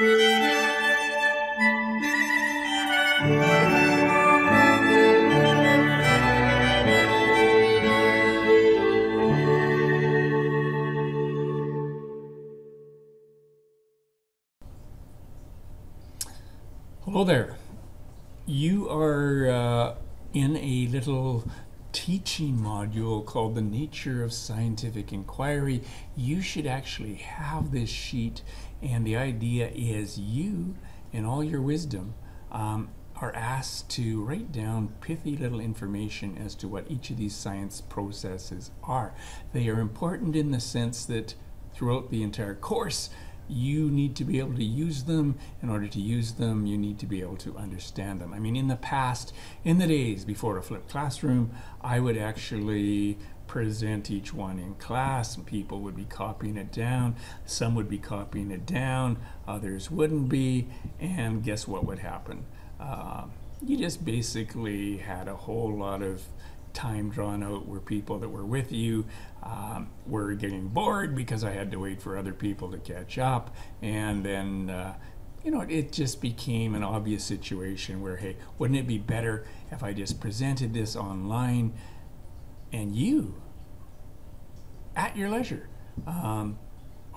Hello there. You are uh, in a little teaching module called The Nature of Scientific Inquiry. You should actually have this sheet, and the idea is you, in all your wisdom, um, are asked to write down pithy little information as to what each of these science processes are. They are important in the sense that throughout the entire course, you need to be able to use them. In order to use them, you need to be able to understand them. I mean, in the past, in the days before a flipped classroom, I would actually present each one in class and people would be copying it down. Some would be copying it down, others wouldn't be, and guess what would happen? Uh, you just basically had a whole lot of time drawn out where people that were with you um, were getting bored because I had to wait for other people to catch up. And then, uh, you know, it just became an obvious situation where, hey, wouldn't it be better if I just presented this online and you at your leisure? Um,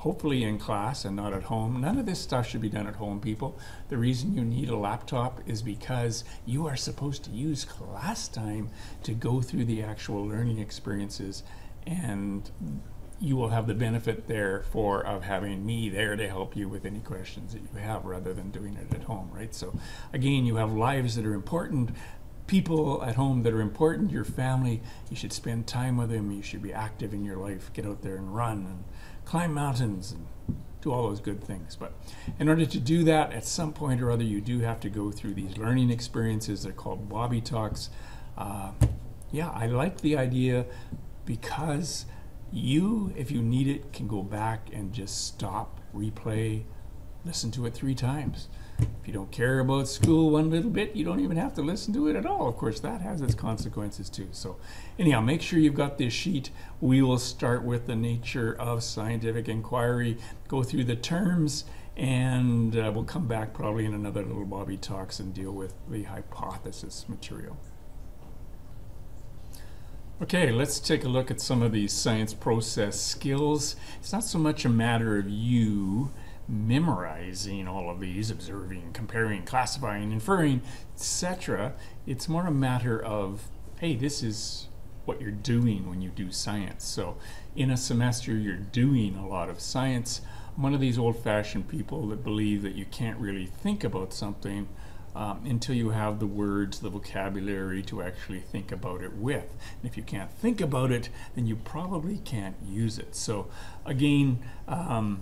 hopefully in class and not at home. None of this stuff should be done at home, people. The reason you need a laptop is because you are supposed to use class time to go through the actual learning experiences and you will have the benefit therefore of having me there to help you with any questions that you have rather than doing it at home, right? So again, you have lives that are important, people at home that are important, your family, you should spend time with them, you should be active in your life, get out there and run and climb mountains and do all those good things. But in order to do that, at some point or other, you do have to go through these learning experiences. They're called Bobby Talks. Uh, yeah, I like the idea because you, if you need it, can go back and just stop, replay, listen to it three times. If you don't care about school one little bit, you don't even have to listen to it at all. Of course, that has its consequences too. So, anyhow, make sure you've got this sheet. We will start with the nature of scientific inquiry, go through the terms, and uh, we'll come back probably in another little Bobby Talks and deal with the hypothesis material. Okay, let's take a look at some of these science process skills. It's not so much a matter of you memorizing all of these, observing, comparing, classifying, inferring, etc. It's more a matter of, hey, this is what you're doing when you do science. So in a semester, you're doing a lot of science. I'm one of these old-fashioned people that believe that you can't really think about something um, until you have the words, the vocabulary to actually think about it with. And if you can't think about it, then you probably can't use it. So again, um,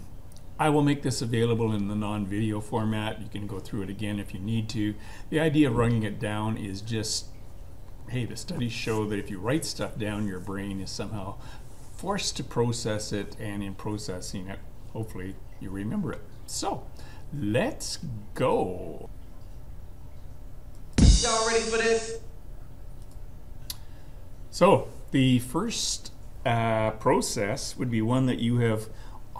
I will make this available in the non-video format. You can go through it again if you need to. The idea of writing it down is just, hey, the studies show that if you write stuff down, your brain is somehow forced to process it, and in processing it, hopefully you remember it. So, let's go. Y'all ready for this? So, the first uh, process would be one that you have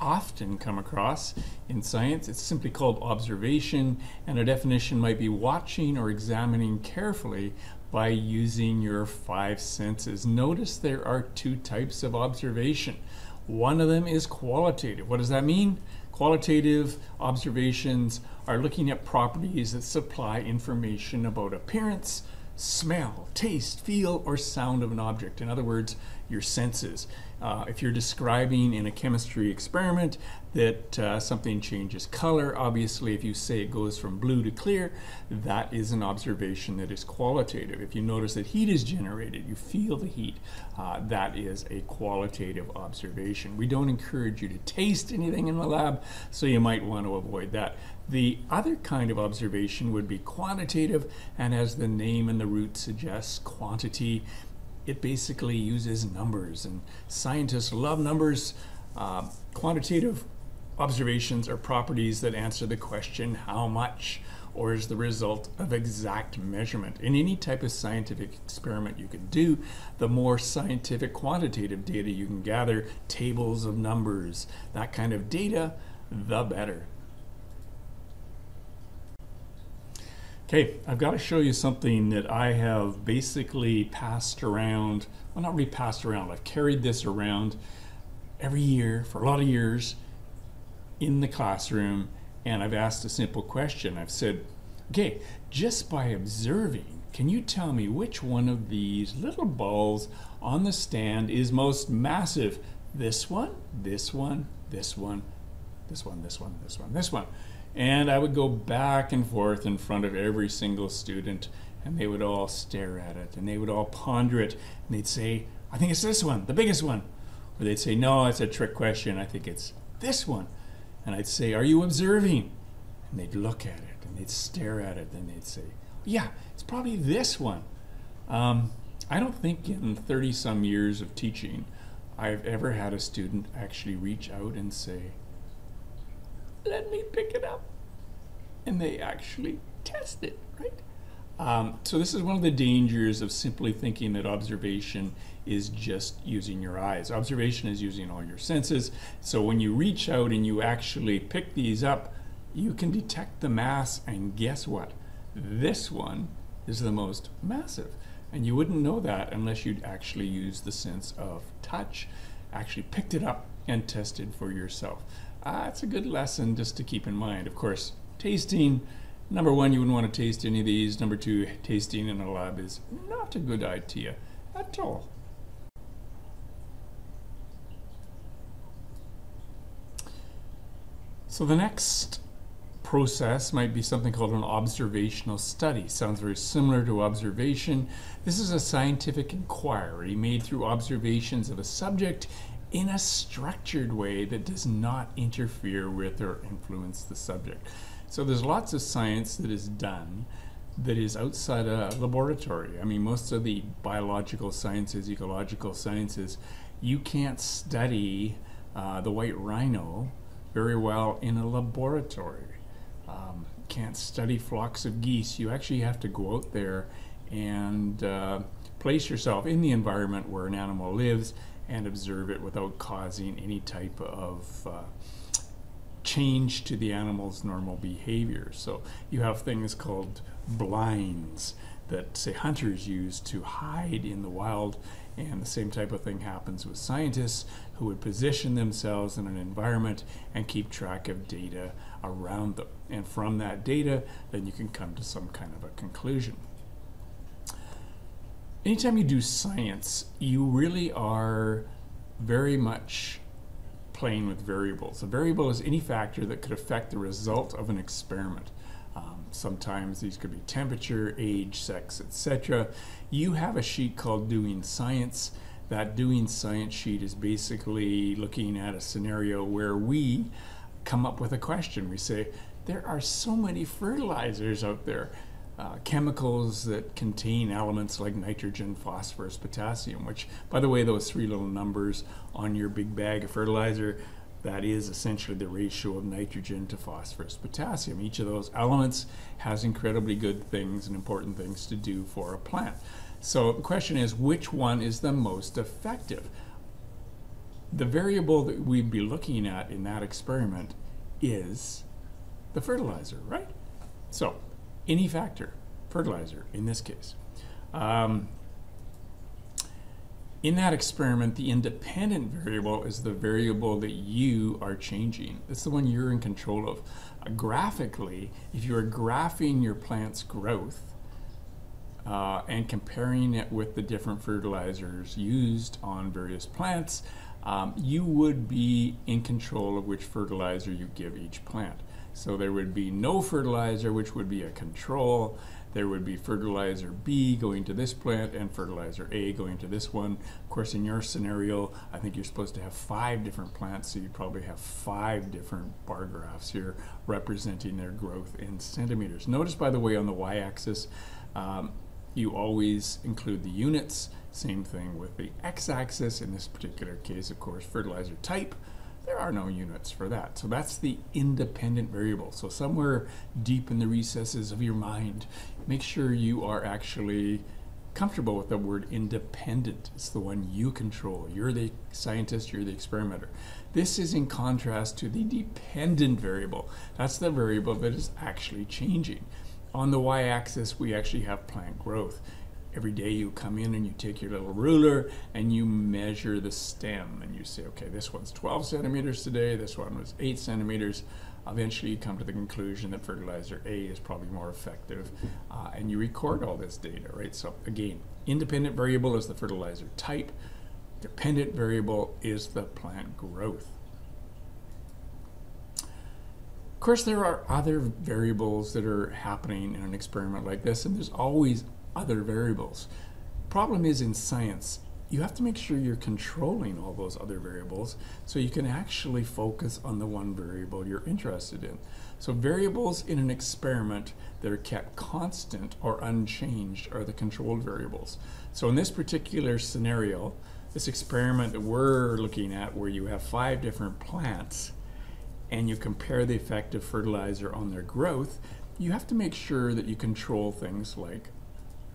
often come across in science. It's simply called observation, and a definition might be watching or examining carefully by using your five senses. Notice there are two types of observation. One of them is qualitative. What does that mean? Qualitative observations are looking at properties that supply information about appearance, smell, taste, feel, or sound of an object. In other words, your senses. Uh, if you're describing in a chemistry experiment that uh, something changes color, obviously if you say it goes from blue to clear, that is an observation that is qualitative. If you notice that heat is generated, you feel the heat, uh, that is a qualitative observation. We don't encourage you to taste anything in the lab, so you might want to avoid that. The other kind of observation would be quantitative, and as the name and the root suggests, quantity it basically uses numbers, and scientists love numbers. Uh, quantitative observations are properties that answer the question how much, or is the result of exact measurement. In any type of scientific experiment you can do, the more scientific quantitative data you can gather, tables of numbers, that kind of data, the better. Okay, I've got to show you something that I have basically passed around. Well, not really passed around. I've carried this around every year for a lot of years in the classroom, and I've asked a simple question. I've said, okay, just by observing, can you tell me which one of these little balls on the stand is most massive? This one, this one, this one, this one, this one, this one, this one. And I would go back and forth in front of every single student, and they would all stare at it, and they would all ponder it, and they'd say, I think it's this one, the biggest one. Or they'd say, No, it's a trick question, I think it's this one. And I'd say, Are you observing? And they'd look at it, and they'd stare at it, and they'd say, Yeah, it's probably this one. Um, I don't think in 30 some years of teaching, I've ever had a student actually reach out and say, let me pick it up. And they actually test it, right? Um, so this is one of the dangers of simply thinking that observation is just using your eyes. Observation is using all your senses. So when you reach out and you actually pick these up, you can detect the mass and guess what? This one is the most massive. And you wouldn't know that unless you'd actually use the sense of touch, actually picked it up and tested for yourself uh, it's a good lesson just to keep in mind. Of course, tasting, number one, you wouldn't want to taste any of these. Number two, tasting in a lab is not a good idea at all. So the next process might be something called an observational study. Sounds very similar to observation. This is a scientific inquiry made through observations of a subject in a structured way that does not interfere with or influence the subject. So there's lots of science that is done that is outside a laboratory. I mean, most of the biological sciences, ecological sciences, you can't study uh, the white rhino very well in a laboratory. Um, can't study flocks of geese. You actually have to go out there and uh, place yourself in the environment where an animal lives and observe it without causing any type of uh, change to the animal's normal behavior. So you have things called blinds that, say, hunters use to hide in the wild. And the same type of thing happens with scientists who would position themselves in an environment and keep track of data around them. And from that data, then you can come to some kind of a conclusion anytime you do science, you really are very much playing with variables. A variable is any factor that could affect the result of an experiment. Um, sometimes these could be temperature, age, sex, etc. You have a sheet called Doing Science. That Doing Science sheet is basically looking at a scenario where we come up with a question. We say, there are so many fertilizers out there uh, chemicals that contain elements like nitrogen, phosphorus, potassium, which, by the way, those three little numbers on your big bag of fertilizer, that is essentially the ratio of nitrogen to phosphorus, potassium. Each of those elements has incredibly good things and important things to do for a plant. So the question is, which one is the most effective? The variable that we'd be looking at in that experiment is the fertilizer, right? So any factor, fertilizer in this case. Um, in that experiment, the independent variable is the variable that you are changing. It's the one you're in control of. Uh, graphically, if you're graphing your plant's growth uh, and comparing it with the different fertilizers used on various plants, um, you would be in control of which fertilizer you give each plant. So there would be no fertilizer, which would be a control. There would be fertilizer B going to this plant and fertilizer A going to this one. Of course, in your scenario, I think you're supposed to have five different plants, so you probably have five different bar graphs here representing their growth in centimeters. Notice, by the way, on the y-axis, um, you always include the units. Same thing with the x-axis. In this particular case, of course, fertilizer type there are no units for that. So that's the independent variable. So somewhere deep in the recesses of your mind, make sure you are actually comfortable with the word independent. It's the one you control. You're the scientist, you're the experimenter. This is in contrast to the dependent variable. That's the variable that is actually changing. On the y-axis, we actually have plant growth. Every day you come in and you take your little ruler and you measure the stem and you say, okay, this one's 12 centimeters today, this one was 8 centimeters. Eventually you come to the conclusion that fertilizer A is probably more effective uh, and you record all this data, right? So again, independent variable is the fertilizer type, dependent variable is the plant growth. Of course, there are other variables that are happening in an experiment like this, and there's always other variables. Problem is in science, you have to make sure you're controlling all those other variables so you can actually focus on the one variable you're interested in. So variables in an experiment that are kept constant or unchanged are the controlled variables. So in this particular scenario, this experiment that we're looking at where you have five different plants and you compare the effect of fertilizer on their growth, you have to make sure that you control things like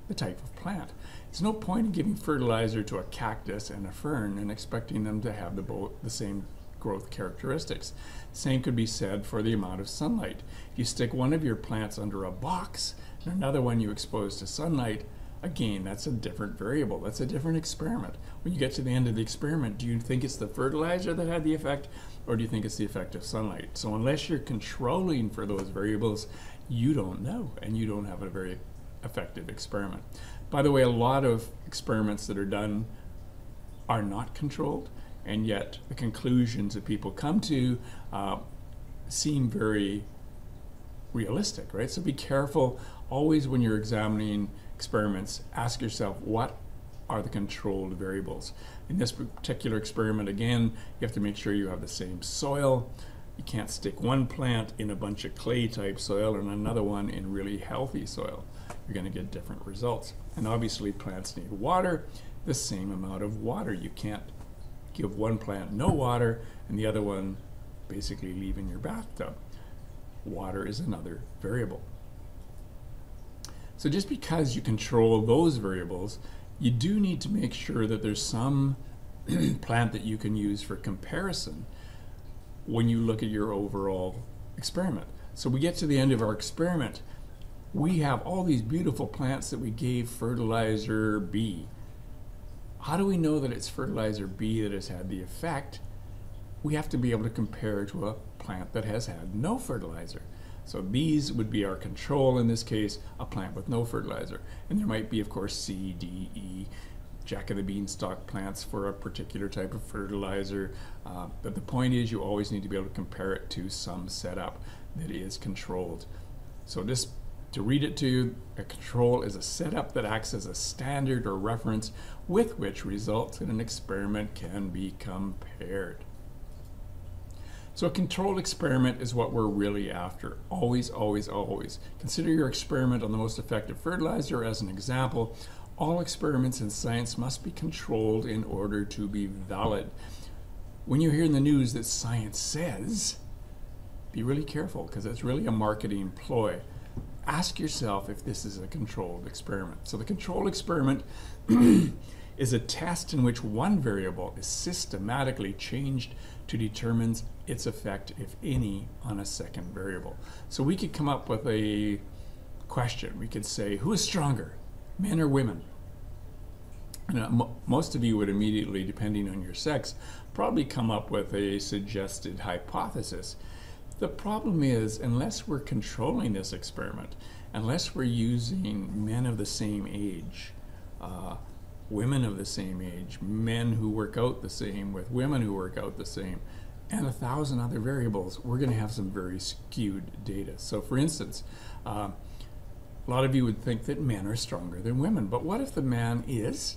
the type of plant. There's no point in giving fertilizer to a cactus and a fern and expecting them to have the, both, the same growth characteristics. Same could be said for the amount of sunlight. If you stick one of your plants under a box and another one you expose to sunlight, again, that's a different variable. That's a different experiment. When you get to the end of the experiment, do you think it's the fertilizer that had the effect or do you think it's the effect of sunlight? So unless you're controlling for those variables, you don't know and you don't have a very effective experiment. By the way, a lot of experiments that are done are not controlled, and yet the conclusions that people come to uh, seem very realistic, right? So be careful always when you're examining experiments, ask yourself what are the controlled variables. In this particular experiment, again, you have to make sure you have the same soil. You can't stick one plant in a bunch of clay type soil and another one in really healthy soil you're going to get different results. And obviously plants need water, the same amount of water. You can't give one plant no water and the other one basically leave in your bathtub. Water is another variable. So just because you control those variables, you do need to make sure that there's some plant that you can use for comparison when you look at your overall experiment. So we get to the end of our experiment we have all these beautiful plants that we gave fertilizer B. How do we know that it's fertilizer B that has had the effect? We have to be able to compare to a plant that has had no fertilizer. So these would be our control in this case, a plant with no fertilizer. And there might be, of course, C, D, E, jack of the beanstalk plants for a particular type of fertilizer. Uh, but the point is you always need to be able to compare it to some setup that is controlled. So just to read it to you, a control is a setup that acts as a standard or reference with which results in an experiment can be compared. So a controlled experiment is what we're really after. Always, always, always. Consider your experiment on the most effective fertilizer as an example. All experiments in science must be controlled in order to be valid. When you hear in the news that science says, be really careful because it's really a marketing ploy ask yourself if this is a controlled experiment. So the controlled experiment is a test in which one variable is systematically changed to determine its effect, if any, on a second variable. So we could come up with a question. We could say, who is stronger, men or women? Most of you would immediately, depending on your sex, probably come up with a suggested hypothesis. The problem is, unless we're controlling this experiment, unless we're using men of the same age, uh, women of the same age, men who work out the same with women who work out the same, and a thousand other variables, we're going to have some very skewed data. So, for instance, uh, a lot of you would think that men are stronger than women, but what if the man is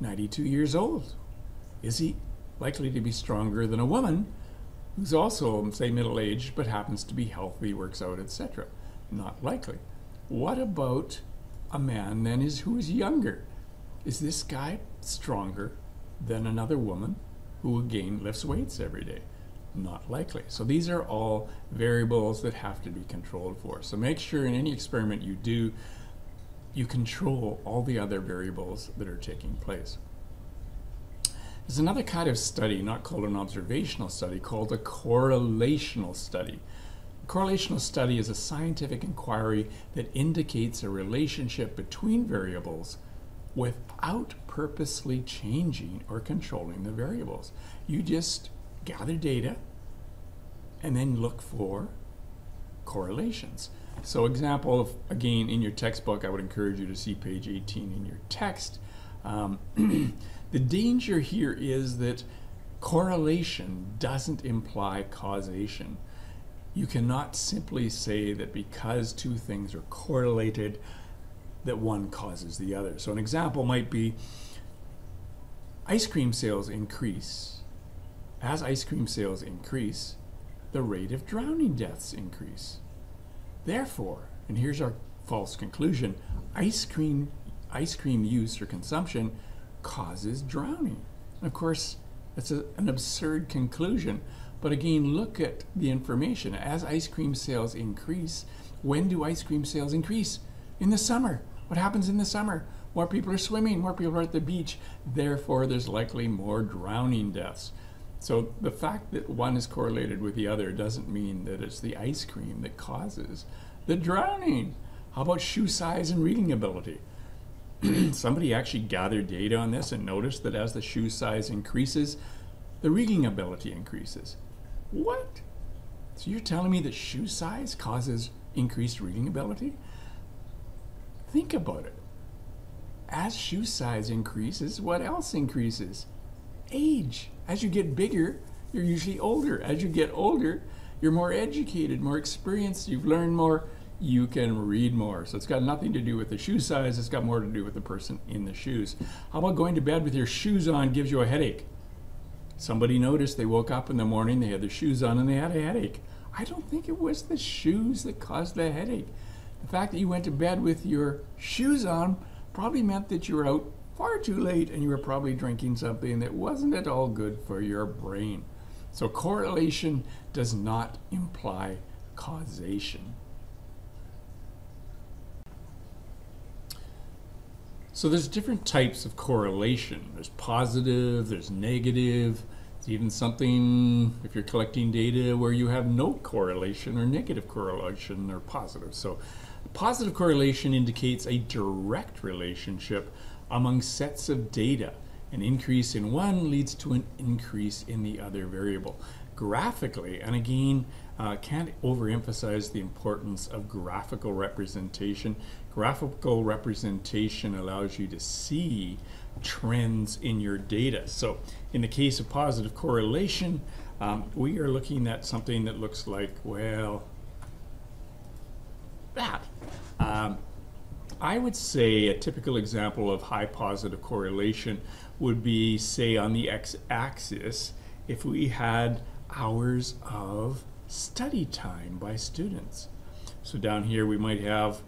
92 years old? Is he likely to be stronger than a woman who's also, say, middle aged but happens to be healthy, works out, etc. Not likely. What about a man then is who is younger? Is this guy stronger than another woman who again lifts weights every day? Not likely. So these are all variables that have to be controlled for. So make sure in any experiment you do, you control all the other variables that are taking place. There's another kind of study, not called an observational study, called a correlational study. A correlational study is a scientific inquiry that indicates a relationship between variables without purposely changing or controlling the variables. You just gather data and then look for correlations. So example of, again, in your textbook, I would encourage you to see page 18 in your text. Um, the danger here is that correlation doesn't imply causation. You cannot simply say that because two things are correlated, that one causes the other. So an example might be ice cream sales increase. As ice cream sales increase, the rate of drowning deaths increase. Therefore, and here's our false conclusion, ice cream ice cream use or consumption causes drowning. of course, that's a, an absurd conclusion. But again, look at the information. As ice cream sales increase, when do ice cream sales increase? In the summer. What happens in the summer? More people are swimming, more people are at the beach. Therefore, there's likely more drowning deaths. So the fact that one is correlated with the other doesn't mean that it's the ice cream that causes the drowning. How about shoe size and reading ability? Somebody actually gathered data on this and noticed that as the shoe size increases, the reading ability increases. What? So you're telling me that shoe size causes increased reading ability? Think about it. As shoe size increases, what else increases? Age. As you get bigger, you're usually older. As you get older, you're more educated, more experienced, you've learned more, you can read more. So it's got nothing to do with the shoe size, it's got more to do with the person in the shoes. How about going to bed with your shoes on gives you a headache? Somebody noticed they woke up in the morning, they had their shoes on, and they had a headache. I don't think it was the shoes that caused the headache. The fact that you went to bed with your shoes on probably meant that you were out far too late and you were probably drinking something that wasn't at all good for your brain. So correlation does not imply causation. So there's different types of correlation. There's positive, there's negative, it's even something, if you're collecting data where you have no correlation or negative correlation or positive. So positive correlation indicates a direct relationship among sets of data. An increase in one leads to an increase in the other variable. Graphically, and again, uh, can't overemphasize the importance of graphical representation. Graphical representation allows you to see trends in your data. So in the case of positive correlation, um, we are looking at something that looks like, well, that. Um, I would say a typical example of high positive correlation would be, say, on the x-axis, if we had hours of study time by students. So down here we might have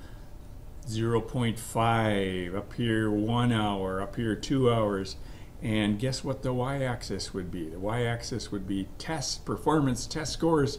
0.5, up here one hour, up here two hours, and guess what the y-axis would be? The y-axis would be test, performance, test scores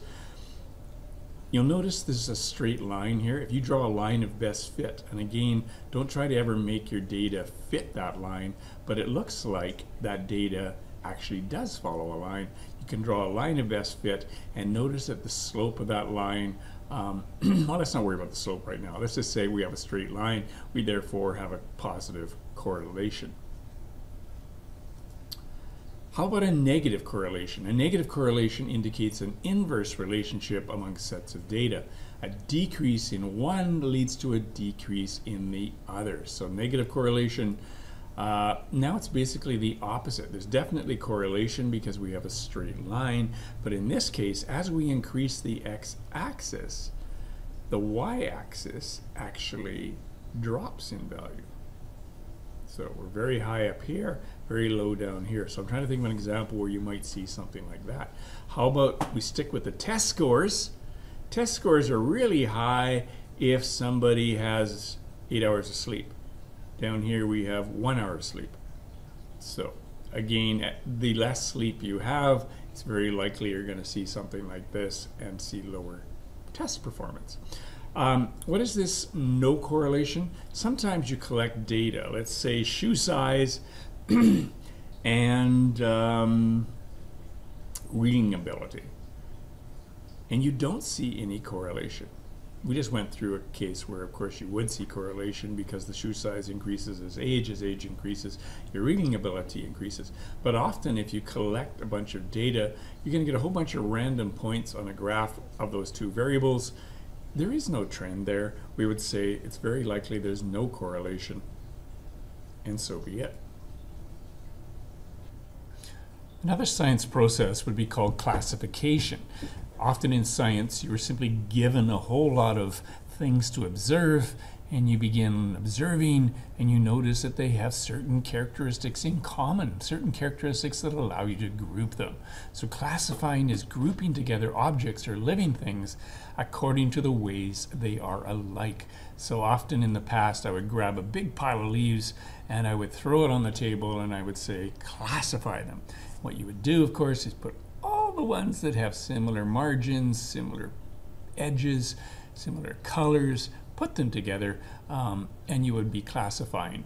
You'll notice this is a straight line here. If you draw a line of best fit, and again, don't try to ever make your data fit that line, but it looks like that data actually does follow a line. You can draw a line of best fit and notice that the slope of that line, um, well, let's not worry about the slope right now. Let's just say we have a straight line. We therefore have a positive correlation. How about a negative correlation? A negative correlation indicates an inverse relationship among sets of data. A decrease in one leads to a decrease in the other. So negative correlation, uh, now it's basically the opposite. There's definitely correlation because we have a straight line, but in this case, as we increase the x-axis, the y-axis actually drops in value. So we're very high up here, very low down here. So I'm trying to think of an example where you might see something like that. How about we stick with the test scores? Test scores are really high if somebody has eight hours of sleep. Down here we have one hour of sleep. So again, the less sleep you have, it's very likely you're going to see something like this and see lower test performance. Um, what is this no correlation? Sometimes you collect data, let's say shoe size, and um, reading ability. and you don't see any correlation. We just went through a case where, of course, you would see correlation because the shoe size increases as age, as age increases, your reading ability increases. But often, if you collect a bunch of data, you're going to get a whole bunch of random points on a graph of those two variables. There is no trend there. We would say it's very likely there's no correlation, and so be it. Another science process would be called classification. Often in science, you are simply given a whole lot of things to observe, and you begin observing, and you notice that they have certain characteristics in common, certain characteristics that allow you to group them. So, classifying is grouping together objects or living things according to the ways they are alike. So, often in the past, I would grab a big pile of leaves and I would throw it on the table and I would say, classify them. What you would do, of course, is put all the ones that have similar margins, similar edges, similar colors, put them together, um, and you would be classifying.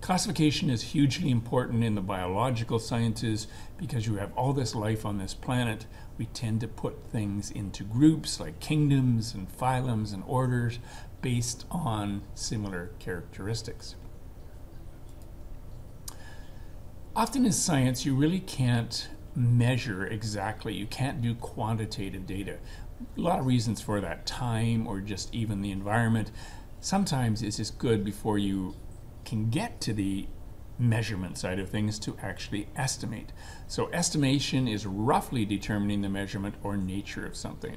Classification is hugely important in the biological sciences because you have all this life on this planet. We tend to put things into groups like kingdoms and phylums and orders based on similar characteristics. Often in science, you really can't measure exactly, you can't do quantitative data. A lot of reasons for that time or just even the environment. Sometimes it's just good before you can get to the measurement side of things to actually estimate. So, estimation is roughly determining the measurement or nature of something.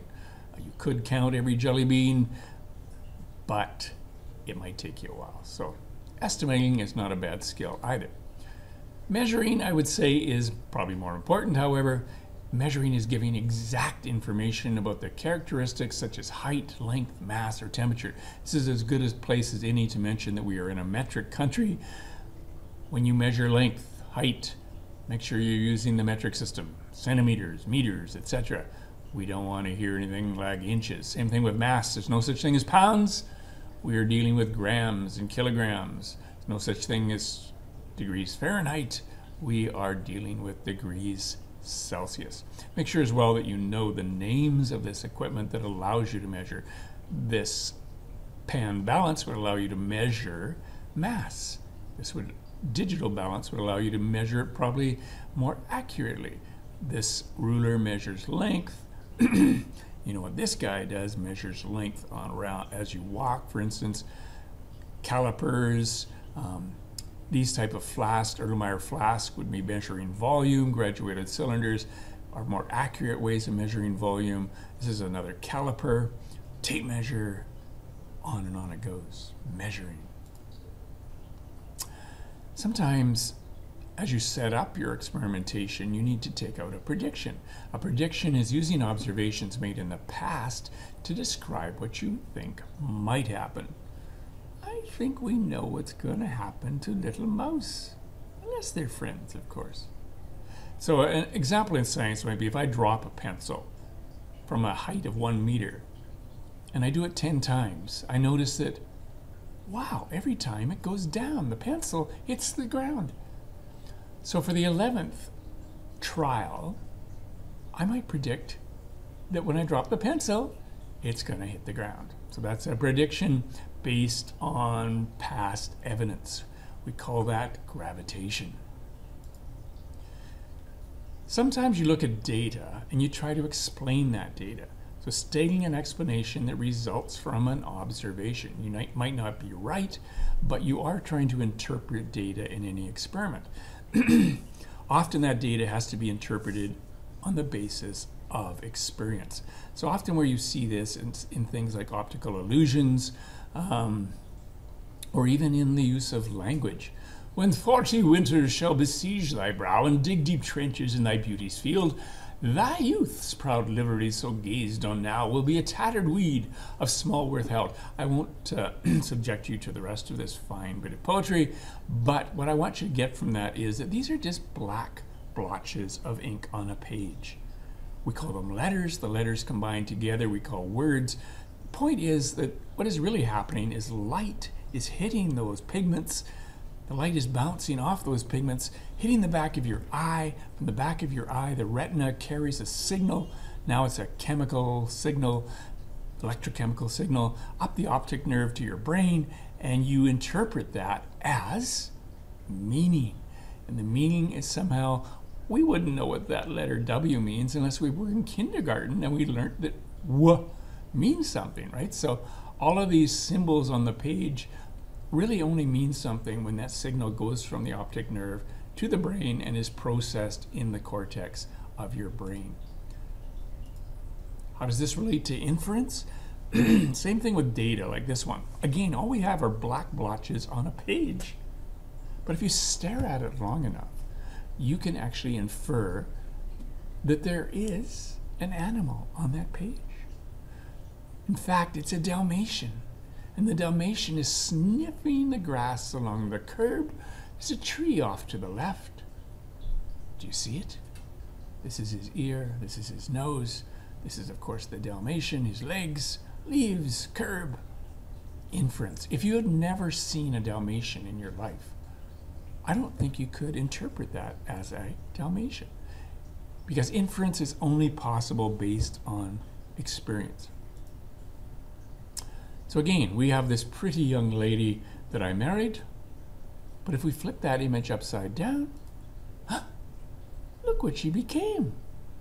You could count every jelly bean, but it might take you a while. So, estimating is not a bad skill either. Measuring, I would say, is probably more important, however. Measuring is giving exact information about the characteristics such as height, length, mass, or temperature. This is as good a place as any to mention that we are in a metric country. When you measure length, height, make sure you're using the metric system, centimeters, meters, etc. We don't want to hear anything like inches. Same thing with mass. There's no such thing as pounds. We are dealing with grams and kilograms. There's no such thing as degrees Fahrenheit, we are dealing with degrees Celsius. Make sure as well that you know the names of this equipment that allows you to measure. This pan balance would allow you to measure mass. This would digital balance would allow you to measure it probably more accurately. This ruler measures length. you know what this guy does measures length on around as you walk, for instance. Calipers, um, these type of flask, Erlenmeyer flask, would be measuring volume. Graduated cylinders are more accurate ways of measuring volume. This is another caliper, tape measure, on and on it goes, measuring. Sometimes as you set up your experimentation, you need to take out a prediction. A prediction is using observations made in the past to describe what you think might happen. I think we know what's going to happen to little mouse. Unless they're friends, of course. So an example in science might be if I drop a pencil from a height of one meter and I do it 10 times, I notice that, wow, every time it goes down. The pencil hits the ground. So for the 11th trial, I might predict that when I drop the pencil, it's going to hit the ground. So that's a prediction based on past evidence. We call that gravitation. Sometimes you look at data and you try to explain that data. So, stating an explanation that results from an observation. You might not be right, but you are trying to interpret data in any experiment. Often that data has to be interpreted on the basis of experience. So, often where you see this in, in things like optical illusions, um, or even in the use of language. When forty winters shall besiege thy brow and dig deep trenches in thy beauty's field, thy youth's proud livery, so gazed on now, will be a tattered weed of small worth held. I won't uh, subject you to the rest of this fine bit of poetry, but what I want you to get from that is that these are just black blotches of ink on a page. We call them letters. The letters combined together we call words point is that what is really happening is light is hitting those pigments. The light is bouncing off those pigments, hitting the back of your eye. From the back of your eye, the retina carries a signal Now it's a chemical signal, electrochemical signal up the optic nerve to your brain, and you interpret that as meaning. And the meaning is somehow, we wouldn't know what that letter W means unless we were in kindergarten and we learned that W means something, right? So all of these symbols on the page really only mean something when that signal goes from the optic nerve to the brain and is processed in the cortex of your brain. How does this relate to inference? Same thing with data like this one. Again, all we have are black blotches on a page. But if you stare at it long enough, you can actually infer that there is an animal on that page. In fact, it's a Dalmatian. And the Dalmatian is sniffing the grass along the curb. There's a tree off to the left. Do you see it? This is his ear, this is his nose, this is, of course, the Dalmatian, his legs, leaves, curb. Inference. If you had never seen a Dalmatian in your life, I don't think you could interpret that as a Dalmatian. Because inference is only possible based on experience. So again, we have this pretty young lady that I married, but if we flip that image upside down, huh, look what she became.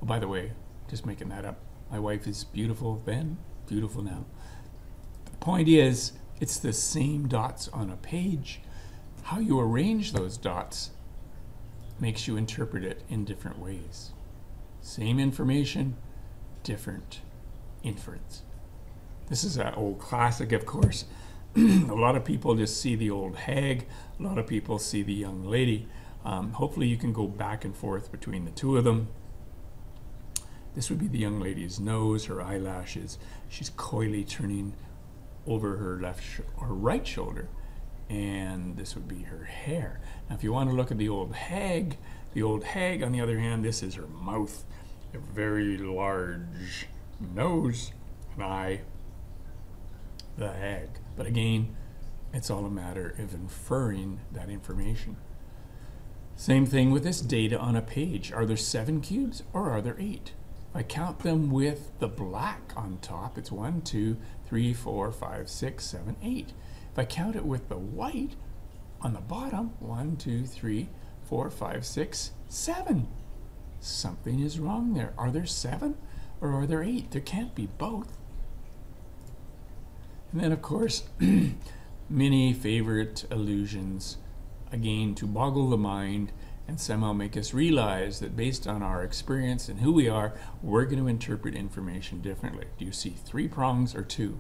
Oh, by the way, just making that up. My wife is beautiful then, beautiful now. The point is, it's the same dots on a page. How you arrange those dots makes you interpret it in different ways. Same information, different inference. This is an old classic, of course. a lot of people just see the old hag. A lot of people see the young lady. Um, hopefully you can go back and forth between the two of them. This would be the young lady's nose, her eyelashes. She's coyly turning over her left or right shoulder. And this would be her hair. Now, if you want to look at the old hag, the old hag, on the other hand, this is her mouth. A very large nose, an eye, the hag. But again, it's all a matter of inferring that information. Same thing with this data on a page. Are there seven cubes or are there eight? I count them with the black on top, it's one, two, three, four, five, six, seven, eight. If I count it with the white on the bottom, one, two, three, four, five, six, seven. Something is wrong there. Are there seven or are there eight? There can't be both. And then, of course, many favorite illusions, again, to boggle the mind and somehow make us realize that based on our experience and who we are, we're going to interpret information differently. Do you see three prongs or two?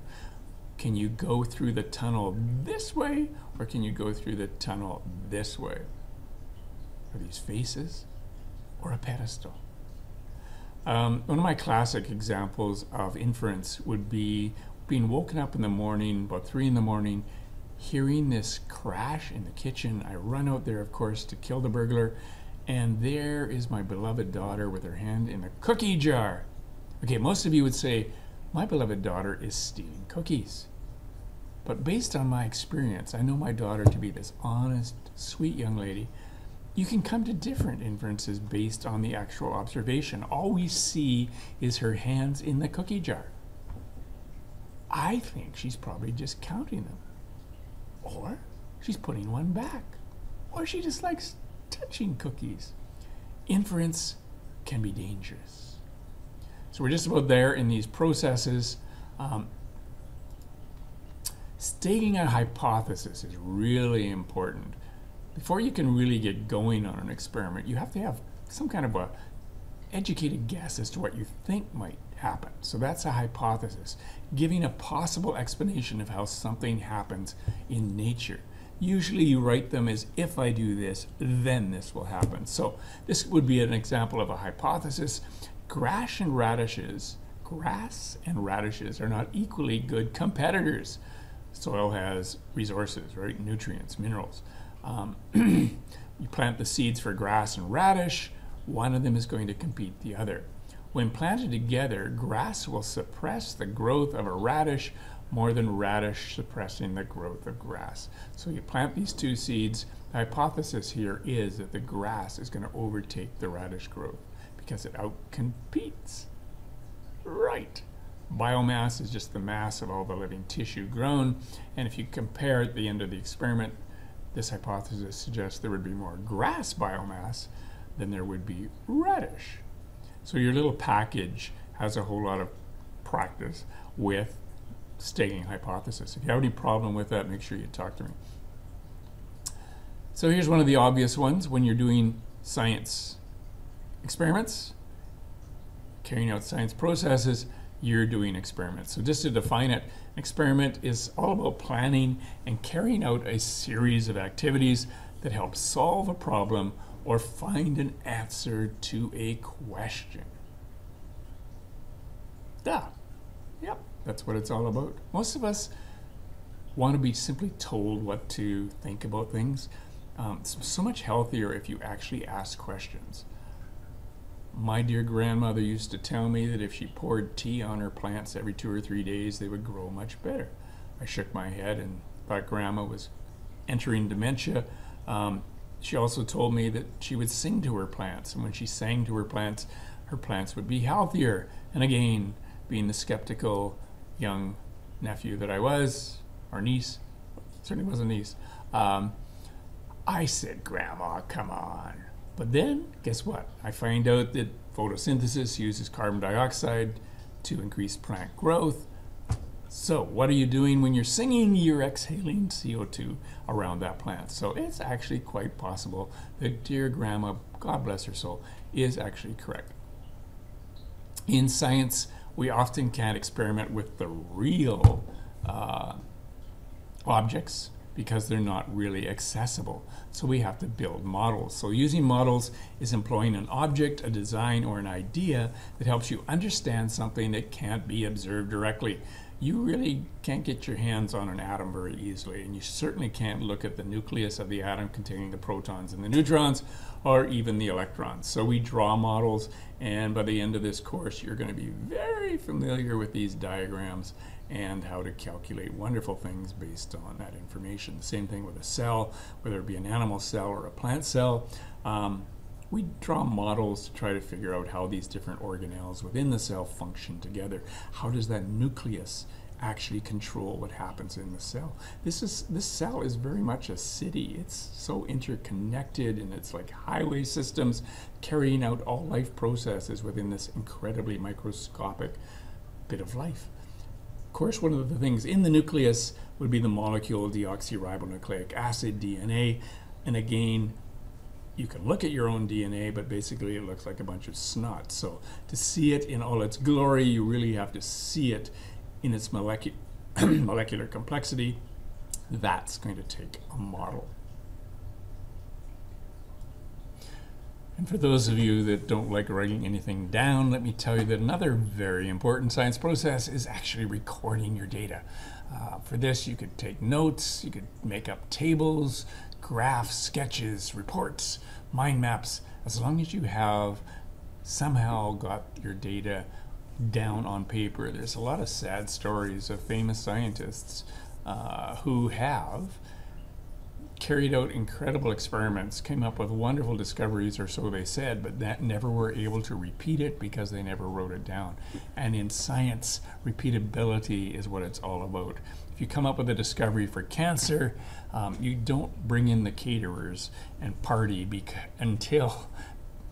Can you go through the tunnel this way or can you go through the tunnel this way? Are these faces or a pedestal? Um, one of my classic examples of inference would be being woken up in the morning, about three in the morning, hearing this crash in the kitchen. I run out there, of course, to kill the burglar, and there is my beloved daughter with her hand in a cookie jar. Okay, most of you would say, my beloved daughter is stealing cookies. But based on my experience, I know my daughter to be this honest, sweet young lady. You can come to different inferences based on the actual observation. All we see is her hands in the cookie jar. I think she's probably just counting them. Or she's putting one back. Or she just likes touching cookies. Inference can be dangerous. So we're just about there in these processes. Um, stating a hypothesis is really important. Before you can really get going on an experiment, you have to have some kind of a educated guess as to what you think might happen. So that's a hypothesis, giving a possible explanation of how something happens in nature. Usually you write them as if I do this, then this will happen. So this would be an example of a hypothesis. Grass and radishes, grass and radishes are not equally good competitors. Soil has resources, right? Nutrients, minerals. Um, you plant the seeds for grass and radish, one of them is going to compete the other. When planted together, grass will suppress the growth of a radish more than radish suppressing the growth of grass. So you plant these two seeds. The hypothesis here is that the grass is going to overtake the radish growth because it outcompetes right. Biomass is just the mass of all the living tissue grown. And if you compare at the end of the experiment, this hypothesis suggests there would be more grass biomass than there would be radish. So your little package has a whole lot of practice with stating hypothesis. If you have any problem with that, make sure you talk to me. So here's one of the obvious ones when you're doing science experiments, carrying out science processes, you're doing experiments. So just to define it, experiment is all about planning and carrying out a series of activities that help solve a problem or find an answer to a question. Yeah, yep, that's what it's all about. Most of us want to be simply told what to think about things. Um, it's so much healthier if you actually ask questions. My dear grandmother used to tell me that if she poured tea on her plants every two or three days, they would grow much better. I shook my head and thought grandma was entering dementia. Um, she also told me that she would sing to her plants, and when she sang to her plants, her plants would be healthier. And again, being the skeptical young nephew that I was, or niece, certainly was a niece, um, I said, Grandma, come on. But then, guess what? I find out that photosynthesis uses carbon dioxide to increase plant growth. So, what are you doing when you're singing? You're exhaling CO2 around that plant. So, it's actually quite possible that dear grandma, God bless her soul, is actually correct. In science, we often can't experiment with the real uh, objects because they're not really accessible. So we have to build models. So using models is employing an object, a design, or an idea that helps you understand something that can't be observed directly. You really can't get your hands on an atom very easily, and you certainly can't look at the nucleus of the atom containing the protons and the neutrons, or even the electrons. So we draw models, and by the end of this course, you're going to be very familiar with these diagrams and how to calculate wonderful things based on that information. The same thing with a cell, whether it be an animal cell or a plant cell. Um, we draw models to try to figure out how these different organelles within the cell function together. How does that nucleus actually control what happens in the cell? This is this cell is very much a city. It's so interconnected and it's like highway systems carrying out all life processes within this incredibly microscopic bit of life. Of course, one of the things in the nucleus would be the molecule deoxyribonucleic acid, DNA. And again, you can look at your own DNA, but basically it looks like a bunch of snot. So to see it in all its glory, you really have to see it in its molecu molecular complexity. That's going to take a model. And for those of you that don't like writing anything down, let me tell you that another very important science process is actually recording your data. Uh, for this, you could take notes, you could make up tables, graphs, sketches, reports, mind maps, as long as you have somehow got your data down on paper. There's a lot of sad stories of famous scientists uh, who have carried out incredible experiments, came up with wonderful discoveries, or so they said, but that never were able to repeat it because they never wrote it down. And in science, repeatability is what it's all about. You come up with a discovery for cancer, um, you don't bring in the caterers and party until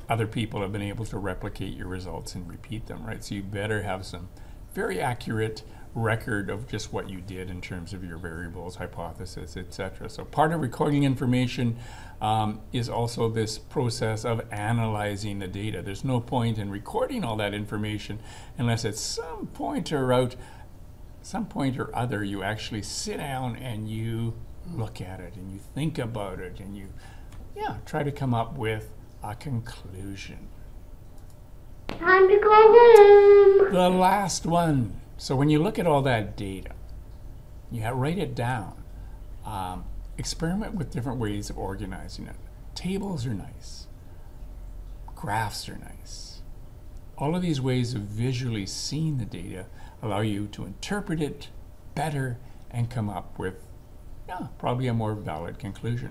other people have been able to replicate your results and repeat them, right? So you better have some very accurate record of just what you did in terms of your variables, hypothesis, etc. So part of recording information um, is also this process of analyzing the data. There's no point in recording all that information unless at some point or out, some point or other, you actually sit down and you look at it and you think about it and you, yeah, try to come up with a conclusion. Time to go home. The last one so when you look at all that data, you have, write it down. Um, experiment with different ways of organizing it. Tables are nice. Graphs are nice. All of these ways of visually seeing the data allow you to interpret it better and come up with yeah, probably a more valid conclusion.